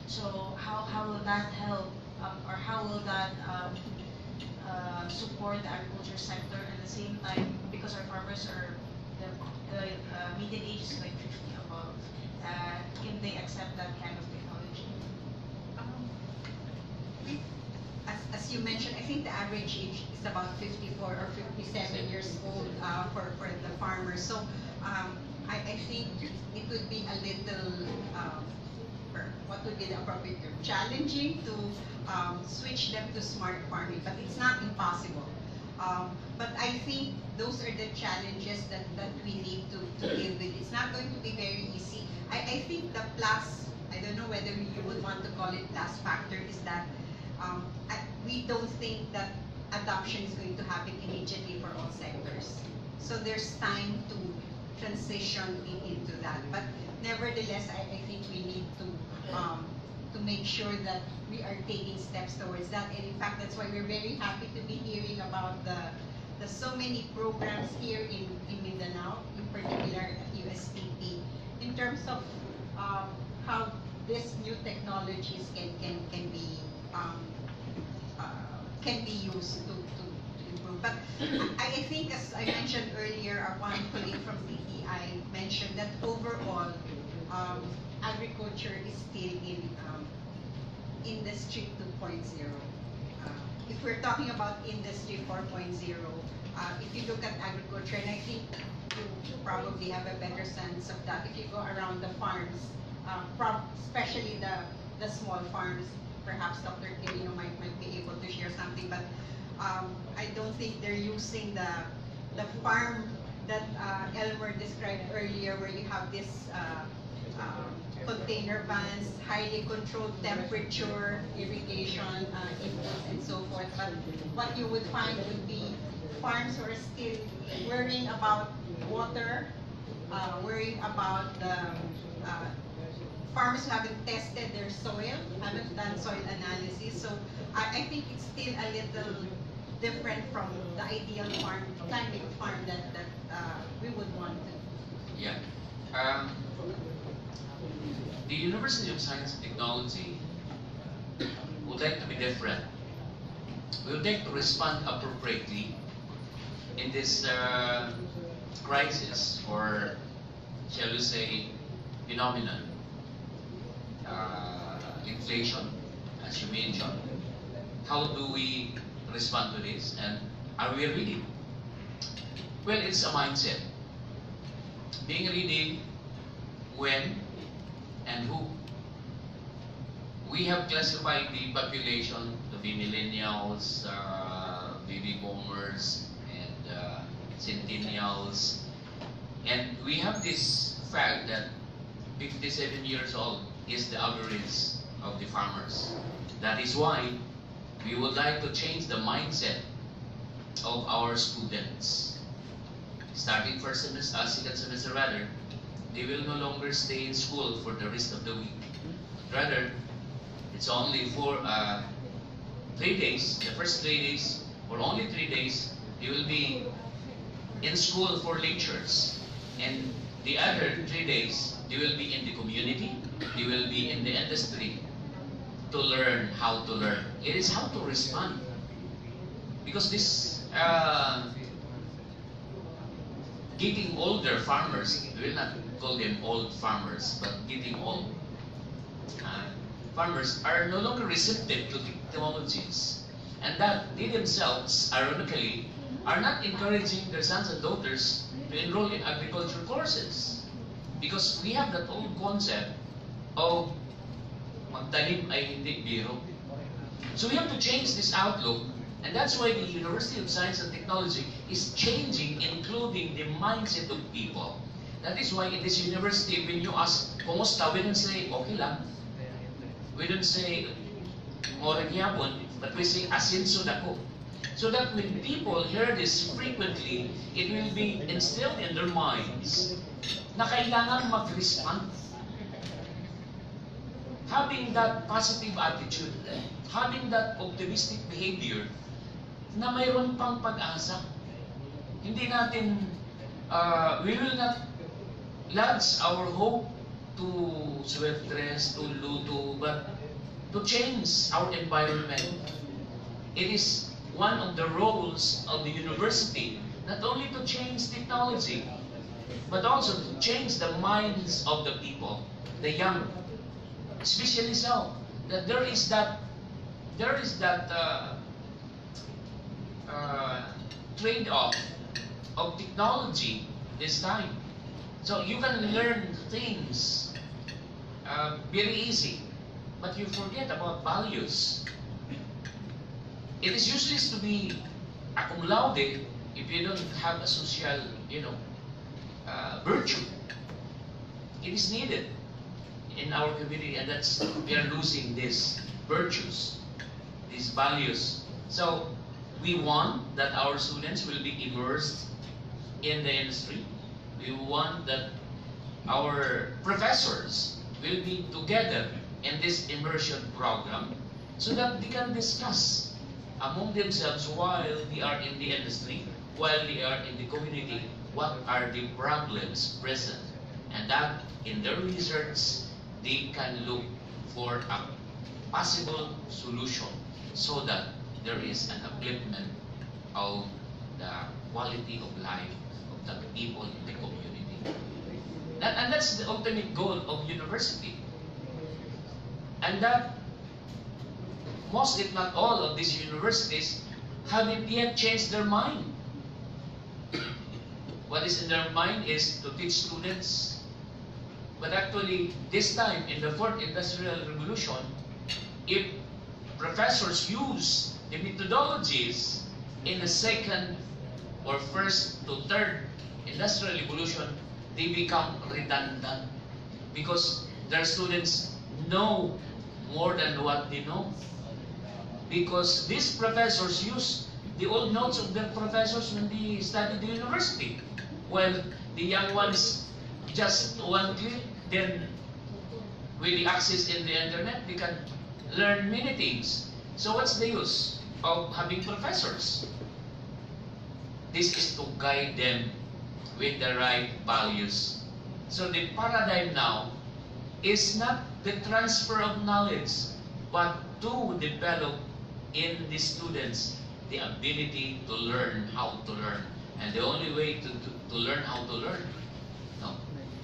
So how how will that help um, or how will that um, uh, support the agriculture sector at the same time because our farmers are the, the uh, median age is like 50 above. Uh, can they accept that kind of technology? Um, we- As, as you mentioned, I think the average age is about 54 or 57 years old uh, for, for the farmers. So um, I, I think it would be a little, um, what would be the appropriate term, challenging to um, switch them to smart farming, but it's not impossible. Um, but I think those are the challenges that, that we need to, to deal with. It's not going to be very easy. I, I think the plus, I don't know whether you would want to call it plus factor, is that um, I, we don't think that adoption is going to happen immediately for all sectors. So there's time to transition in, into that. But nevertheless, I, I think we need to um, to make sure that we are taking steps towards that. And in fact, that's why we're very happy to be hearing about the the so many programs here in, in Mindanao, in particular at USTP, in terms of um, how these new technologies can can can be um, uh, can be used to, to, to improve. But I, think, as I mentioned earlier, one colleague from DTI mentioned that overall, um, agriculture is still in um, industry 2.0. Uh, if we're talking about industry 4.0, uh, if you look at agriculture, and I think you, you probably have a better sense of that if you go around the farms, uh, especially the, the small farms, perhaps Dr. Quirino might, might be able to share something, but um, I don't think they're using the, the farm that uh, Elmer described earlier where you have this uh, um, container vans, highly controlled temperature, irrigation uh, inputs and so forth. But what you would find would be farms who are still worrying about water, uh, worrying about the uh, farmers who haven't tested their soil, haven't done soil analysis. So I, I think it's still a little different from the ideal farm, kind farm that, that uh, we would want to. Yeah. Um, the University of Science and Technology would like to be different. We would like to respond appropriately in this uh, crisis or, shall we say, phenomenon. Uh, inflation, as you mentioned, how do we respond to this? And are we ready? Well, it's a mindset. Being ready when and who. We have classified the population to be millennials, uh, baby boomers, and uh, centennials. And we have this fact that 57 years old is the average of the farmers. That is why we would like to change the mindset of our students. Starting first semester, uh, second semester rather, they will no longer stay in school for the rest of the week. Rather, it's only for uh, three days, the first three days, or only three days, they will be in school for lectures. And the other three days, they will be in the community, they will be in the industry to learn how to learn. It is how to respond. Because this uh, getting older farmers, we will not call them old farmers, but getting old uh, farmers are no longer receptive to technologies. And that they themselves, ironically, are not encouraging their sons and daughters to enroll in agriculture courses. Because we have that old concept of magtanim ay hindi biro. So we have to change this outlook and that's why the University of Science and Technology is changing, including the mindset of people. That is why in this university, when you ask, kumusta, we don't say, okay lang. We don't say, morag yapon, but we say, asinso dako. So that when people hear this frequently, it will be instilled in their minds na kailangan mag-respond. Having that positive attitude, having that optimistic behavior, na mayroon pang pag-asa. Hindi natin, uh, we will not lodge our hope to sweat dress, to luto, but to change our environment. It is one of the roles of the university, not only to change technology, but also to change the minds of the people, the young, especially so, that there is that, there is that uh, uh, trade-off of technology this time. So you can learn things uh, very easy, but you forget about values. It is useless to be a cum laude if you don't have a social, you know, uh, virtue. It is needed in our community, and that's we are losing these virtues, these values. So we want that our students will be immersed in the industry. We want that our professors will be together in this immersion program so that they can discuss among themselves while they are in the industry, while they are in the community, what are the problems present. And that in their research, they can look for a possible solution so that there is an upliftment of the quality of life of the people in the community. That, and that's the ultimate goal of university. And that most, if not all, of these universities haven't yet changed their mind. What is in their mind is to teach students. But actually, this time, in the fourth industrial revolution, if professors use the methodologies in the second or first to third industrial revolution, they become redundant because their students know more than what they know. Because these professors use the old notes of their professors when they studied the university. While the young ones just one click, then with the access in the internet, they can learn many things. So what's the use of having professors? This is to guide them with the right values. So the paradigm now is not the transfer of knowledge, but to develop in the students the ability to learn how to learn. And the only way to, to, to learn how to learn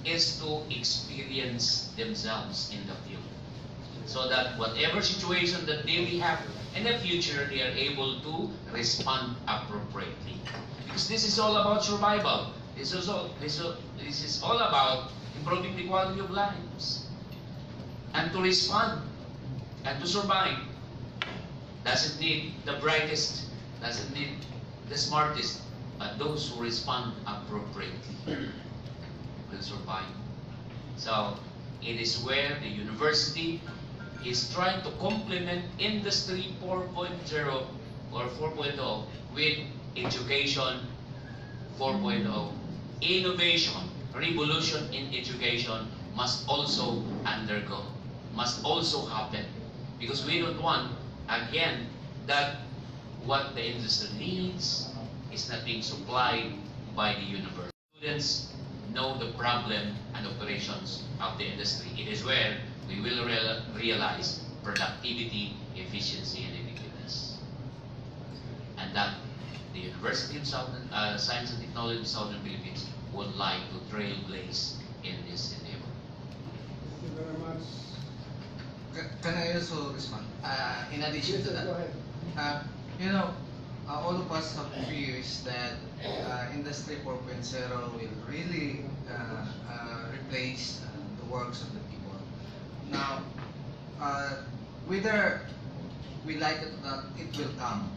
is to experience themselves in the field. So that whatever situation that they may have in the future they are able to respond appropriately. Because this is all about survival. This is all, this is, this is all about improving the quality of lives. And to respond and to survive doesn't need the brightest, doesn't need the smartest, but those who respond appropriately will survive. So it is where the university is trying to complement Industry 4.0 or 4.0 with Education 4.0. Innovation, revolution in education must also undergo, must also happen. Because we don't want, again, that what the industry needs is not being supplied by the university. Students know the problem and operations of the industry. It is where we will real, realize productivity, efficiency, and effectiveness. And that the University of Southern, uh, Science and Technology of Southern Philippines would like to trailblaze in this endeavor. Thank you very much. Can I also respond? Uh, in addition to that, Go ahead. uh, you know, uh, all of us have fears that uh, Industry 4.0 will really uh, uh, replace uh, the works of the people. Now, uh, whether we like it or not, it will come.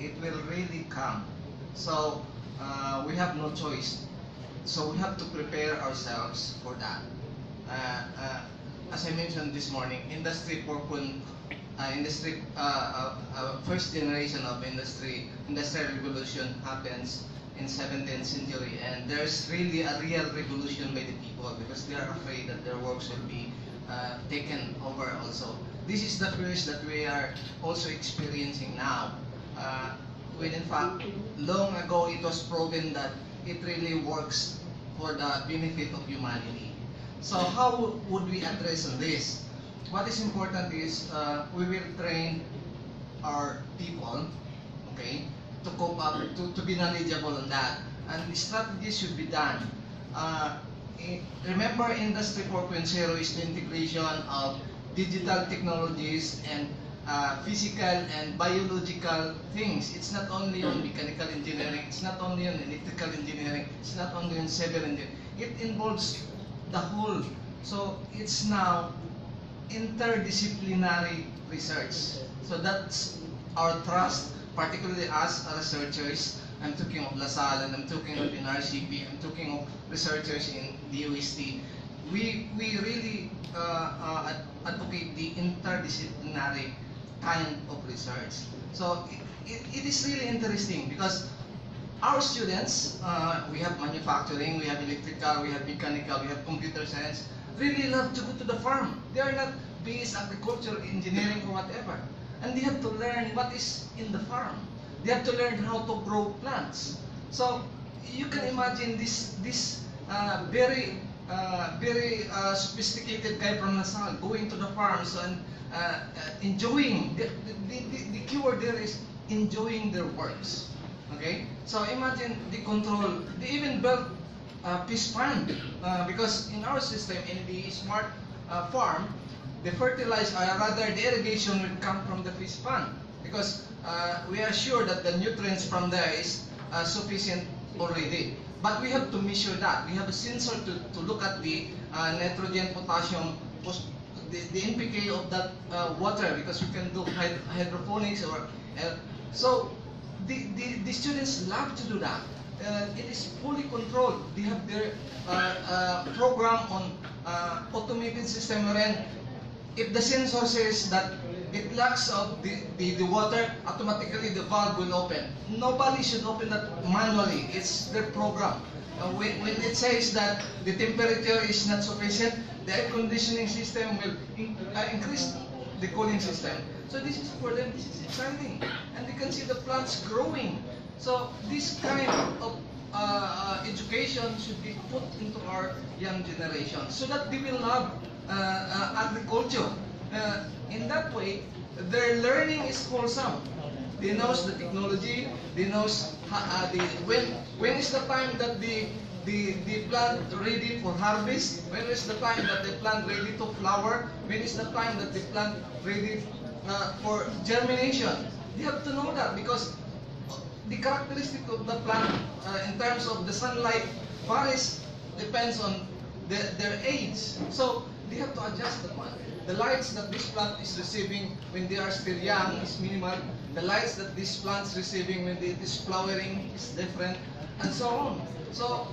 It will really come. So, uh, we have no choice. So, we have to prepare ourselves for that. As I mentioned this morning, Industry 4.0 uh, industry uh, uh, first generation of industry industrial revolution happens in 17th century. And there's really a real revolution by the people because they are afraid that their works will be uh, taken over also. This is the fears that we are also experiencing now. Uh, when in fact long ago it was proven that it really works for the benefit of humanity. So how would we address this? What is important is uh, we will train our people, okay, to cope up, to, to be knowledgeable on that. And the strategy should be done. Uh, remember, Industry 4.0 is the integration of digital technologies and uh, physical and biological things. It's not only on mechanical engineering, it's not only on electrical engineering, it's not only on civil engineering. It involves the whole. So it's now interdisciplinary research. So that's our trust, particularly us as researchers. I'm talking of LaSalle and I'm talking of NRCP, I'm talking of researchers in UST. We, we really uh, uh, advocate the interdisciplinary kind of research. So it, it, it is really interesting because our students, uh, we have manufacturing, we have electrical, we have mechanical, we have computer science, really love to go to the farm. They are not based agriculture, engineering, or whatever. And they have to learn what is in the farm. They have to learn how to grow plants. So you can imagine this this uh, very uh, very uh, sophisticated guy from Nasal going to the farms and uh, uh, enjoying. The, the, the, the keyword there is enjoying their works. Okay, so imagine the control. They even built uh, peace uh, because in our system, in the smart uh, farm, the fertilizer, uh, rather the irrigation will come from the fish pond because uh, we are sure that the nutrients from there is uh, sufficient already. But we have to measure that. We have a sensor to, to look at the uh, nitrogen, potassium, the, the NPK of that uh, water because we can do hyd- hydroponics or uh, so the, the, the students love to do that. It is fully controlled. They have their program on automated system wherein if the sensor says that it lacks of the, the, the water, automatically the valve will open. Nobody should open that manually. It's their program. Uh, when, when it says that the temperature is not sufficient, the air conditioning system will in, uh, increase the cooling system. So this is for them, this is exciting. And they can see the plants growing. So this kind of uh, uh, education should be put into our young generation so that they will uh, agriculture. Uh, in that way, their learning is wholesome. They knows the technology. They knows uh, the when when is the time that the the the plant ready for harvest. When is the time that the plant ready to flower? When is the time that the plant ready uh, for germination. They have to know that because the characteristic of the plant uh, in terms of the sunlight varies depends on the, their age. So they have to adjust the plant. The lights that this plant is receiving when they are still young is minimal. The lights that this plant is receiving when it is flowering is different, and so on. So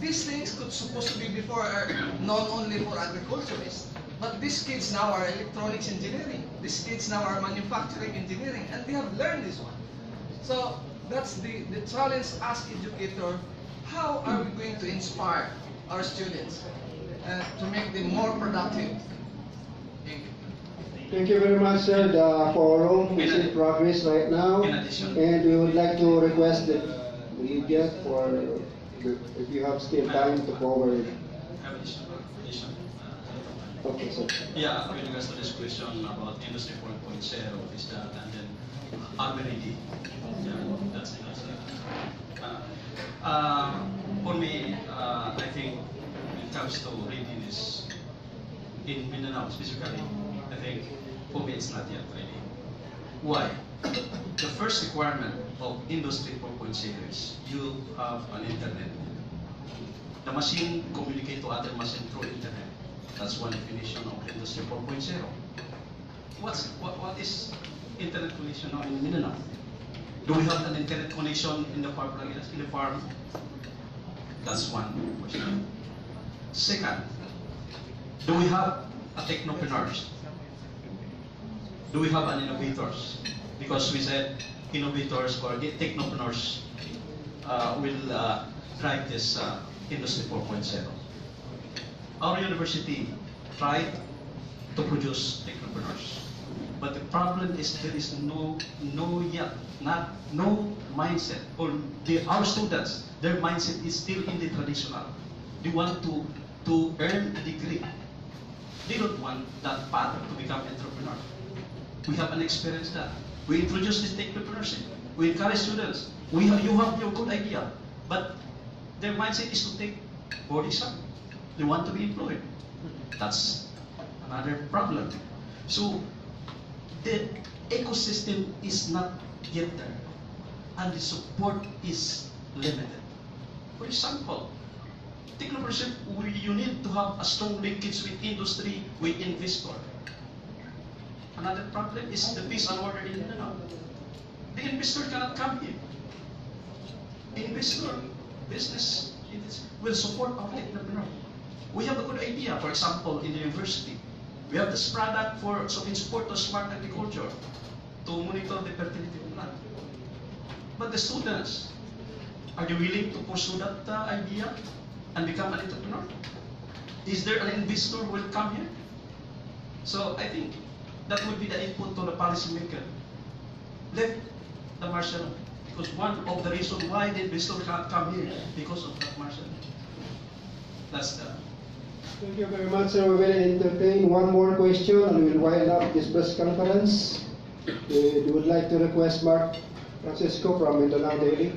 these things could supposed to be before are known only for agriculturists. But these kids now are electronics engineering. These kids now are manufacturing engineering, and they have learned this one. So that's the, the challenge as educator. How are we going to inspire our students uh, to make them more productive? Thank you. Thank you very much, sir. The forum is in progress right now. And we would like to request that the media for, if you have still time to cover Have additional, additional, uh, Okay, sir. Yeah, with regards to this question about Industry 4.0, is that, and then are we ready? Yeah, that's the answer. Uh, uh, for me, uh, I think when it comes to readiness in Mindanao specifically, I think for me it's not yet ready. Why? The first requirement of Industry 4.0 is you have an internet. The machine communicate to other machine through internet. That's one definition of Industry 4.0. What's, what, what is internet connection now in Mindanao? Do we have an internet connection in the farm in the farm? That's one question. Second, do we have a technopreneurs? Do we have an innovators? Because we said innovators or the technopreneurs uh, will uh, drive this uh, industry 4.0. Our university tried to produce technopreneurs. But the problem is there is no, no yet, not, no mindset, or the, our students, their mindset is still in the traditional. They want to, to earn a degree. They don't want that path to become entrepreneur. We have an experience that. We introduce this technopreneurship. We encourage students. We have, you have your good idea, but their mindset is to take board exam. They want to be employed. That's another problem. So the ecosystem is not yet there, and the support is limited. For example, technopreneurship, we- you need to have a strong linkage with industry, with investor. Another problem is the peace and order in Mindanao. The investor cannot come here. Investor, business, will support our entrepreneur. We have a good idea, for example, in the university. We have this product for so in support of smart agriculture to monitor the fertility of land. But the students, are they willing to pursue that uh, idea and become an entrepreneur? Is there an investor who will come here? So I think that would be the input to the policymaker. Let the martial because one of the reasons why the investor can't come here because of that martial That's the Thank you very much, sir. We will entertain one more question and we will wind up this press conference. We we would like to request Mark Francisco from Mindanao Daily.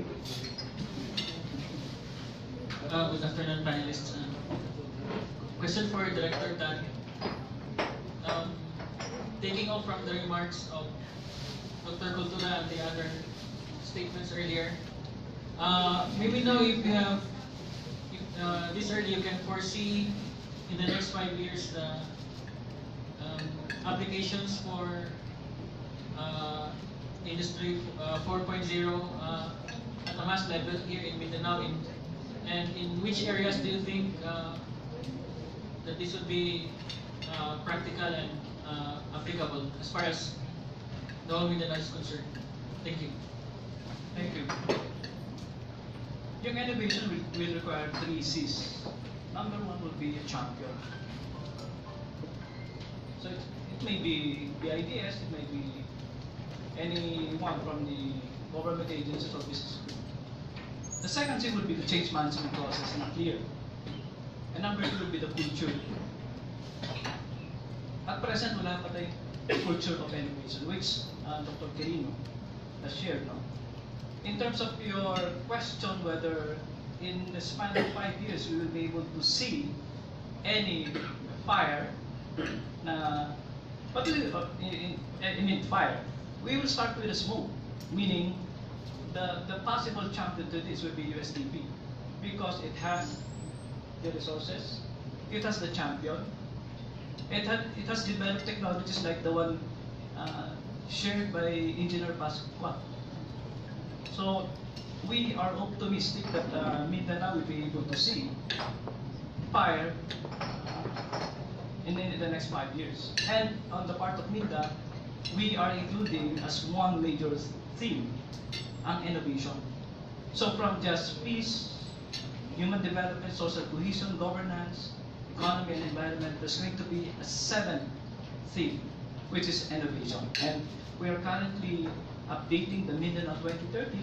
Uh, good afternoon, panelists. Question for Director Dan. Um, taking off from the remarks of Dr. Cultura and the other statements earlier, uh, may we know if you have, if, uh, this early you can foresee in the next five years the um, applications for uh, Industry uh, 4.0 uh, at a mass level here in Mindanao in and in which areas do you think uh, that this would be uh, practical and uh, applicable as far as the whole Mindanao is concerned? Thank you. Thank you. Yung innovation will, will require three C's. Number one will be a champion. So it, it may be the ideas, it may be anyone from the government agencies or business group. The second thing would be the change management process and clear. And number two would be the culture. At present, wala pa tayong culture of innovation, which uh, Dr. Quirino has shared. No? In terms of your question whether in the span of five years we will be able to see any fire na But we, uh, in, in in fire, we will start with a smoke, meaning the, the possible champion to this will be USTP because it has the resources, it has the champion, it, had, it has developed technologies like the one uh, shared by Engineer Pasqua. So we are optimistic that uh, Mindanao will be able to see fire in the, in the next five years. And on the part of MINDA, we are including as one major theme ang innovation. So from just peace, human development, social cohesion, governance, economy and environment, there's going to be a seventh theme, which is innovation. And we are currently updating the Mindanao 2030.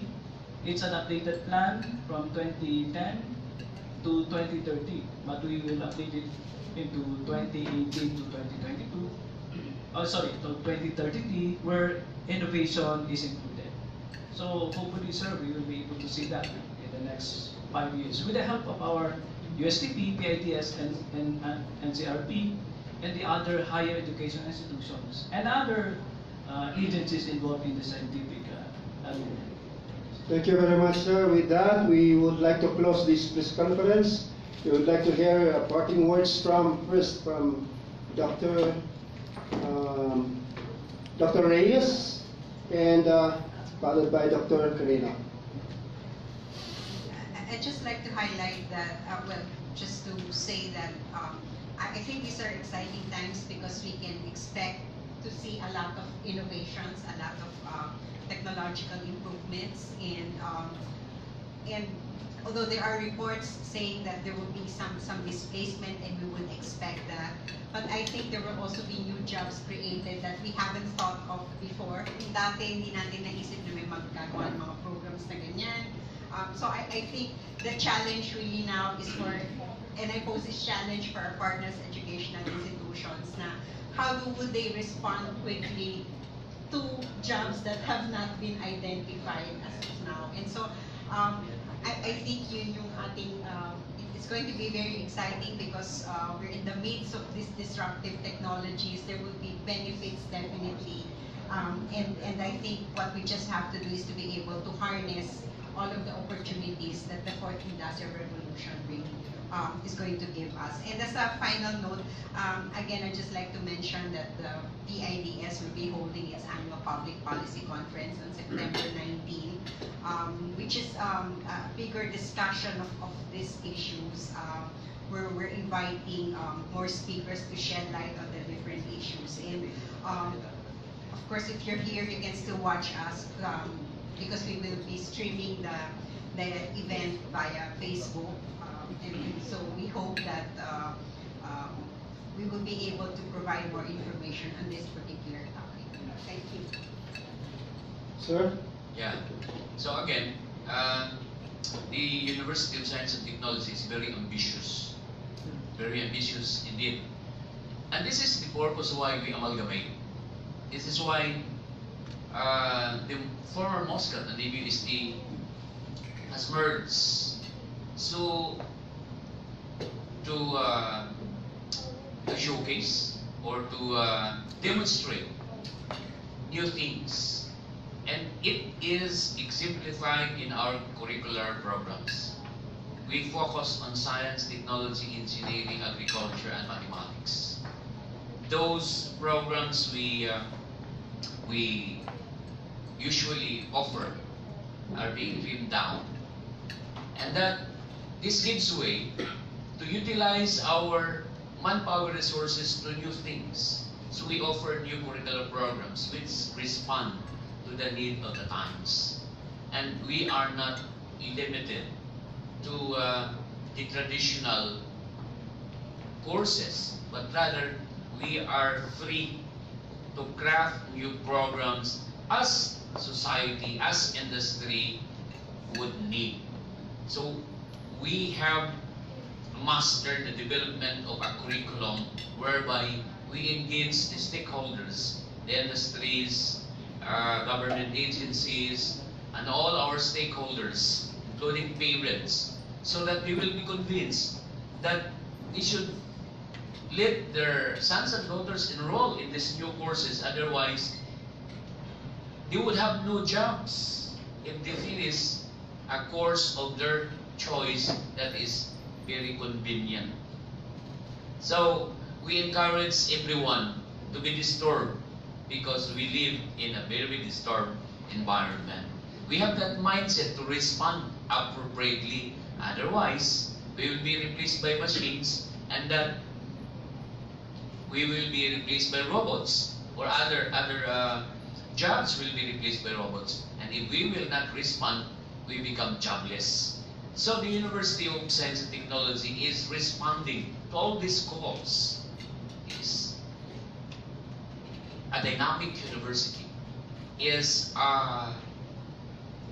It's an updated plan from 2010 to 2030, but we will update it into 2018 to 2022. Oh, sorry, to 2030, where innovation is included. So hopefully, sir, we will be able to see that in the next five years with the help of our USTP, PIDS, and, and, and NCRP, and the other higher education institutions, and other uh, agencies involved in the scientific uh, arena. Thank you very much, sir. With that, we would like to close this press conference. We would like to hear uh, parting words from, first from Dr. Um, Dr. Reyes, and uh, followed by Dr. Carino. I- I'd just like to highlight that, uh, well, just to say that um, I think these are exciting times because we can expect to see a lot of innovations, a lot of uh, technological improvements, and um, and although there are reports saying that there will be some some displacement, and we would expect that, but I think there will also be new jobs created that we haven't thought of before. Dati hindi natin naisip na may magkagawa ng mga programs na ganyan. Um, so I, I think the challenge really now is for, and I pose this challenge for our partners educational institutions na how do would they respond quickly to jobs that have not been identified as of now. And so um, I, I think yun yung ating, uh, it- it's going to be very exciting because uh, we're in the midst of these disruptive technologies. There will be benefits definitely. Um, and, and I think what we just have to do is to be able to harness all of the opportunities that the fourth industrial revolution bring, um, is going to give us. And as a final note, um, again, I'd just like to mention that the PIDS will be holding its annual public policy conference on September 19, um, which is um, a bigger discussion of, of these issues. Um, where we're inviting um, more speakers to shed light on the different issues. And of course, if you're here, you can still watch us because we will be streaming the, the event via Facebook. And so we hope that uh, um, we will be able to provide more information on this particular topic. Thank you. Sir? Yeah. So again, uh, the University of Science and Technology is very ambitious. Very ambitious indeed. And this is the purpose why we amalgamate. This is why uh, the former MOSCAT and the UST has merged. So, to, uh, to showcase or to uh, demonstrate new things. And it is exemplified in our curricular programs. We focus on science, technology, engineering, agriculture, and mathematics. Those programs we, uh, we usually offer are being trimmed down. And that this gives way to utilize our manpower resources to new things. So we offer new curricular programs which respond to the need of the times. And we are not limited to uh, the traditional courses, but rather we are free to craft new programs as society, as industry would need. So we have mastered the development of a curriculum whereby we engage the stakeholders, the industries, uh, government agencies, and all our stakeholders, including parents, so that we will be convinced that we should let their sons and daughters enroll in these new courses. Otherwise, they would have no jobs if they finish a course of their choice that is very convenient. So, we encourage everyone to be disturbed because we live in a very disturbed environment. We have that mindset to respond appropriately. Otherwise, we will be replaced by machines and that we will be replaced by robots or other other uh, jobs will be replaced by robots. And if we will not respond, we become jobless. So the University of Science and Technology is responding to all these calls. Is a dynamic university, is a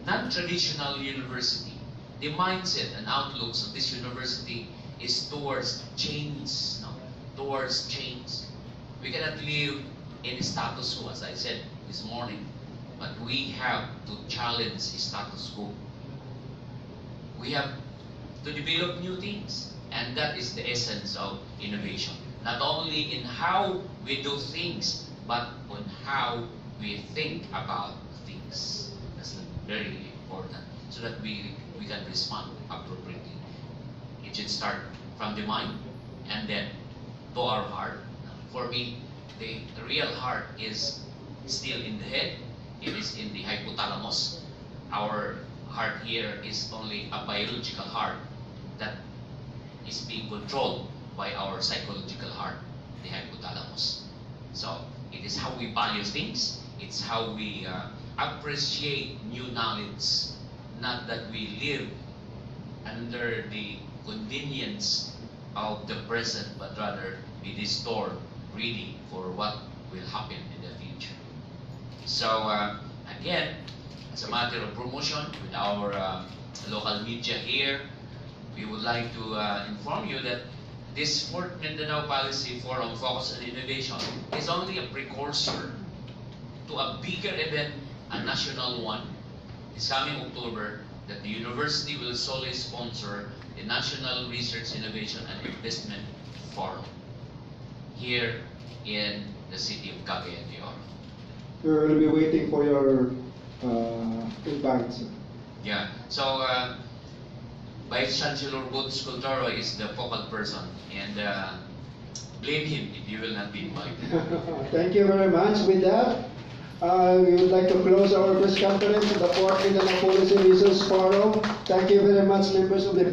non-traditional university. The mindset and outlooks of this university is towards change, no? towards change. We cannot live in status quo, as I said this morning, but we have to challenge status quo. We have to develop new things, and that is the essence of innovation. Not only in how we do things, but on how we think about things. That's very important, so that we, we can respond appropriately. It should start from the mind, and then to our heart. For me, the, the real heart is still in the head. It is in the hypothalamus. Our heart here is only a biological heart that is being controlled by our psychological heart, the hypothalamus. So it is how we value things. It's how we uh, appreciate new knowledge. Not that we live under the convenience of the present, but rather be restored, ready for what will happen in the future. So uh, again, as a matter of promotion with our uh, local media here, we would like to uh, inform you that this fourth Mindanao Policy Forum Focus on Innovation is only a precursor to a bigger event, a national one, this coming October, that the university will solely sponsor the National Research Innovation and Investment Forum here in the city of Cagayan de Oro. We will be waiting for your uh, invite. Yeah. So, uh, Vice Chancellor Boots Cultoro is the focal person, and uh, blame him if you will not be invited. [laughs] Thank you very much. With that, uh, we would like to close our press conference of the fourth Mindanao Policy Research Forum. Thank you very much, members of the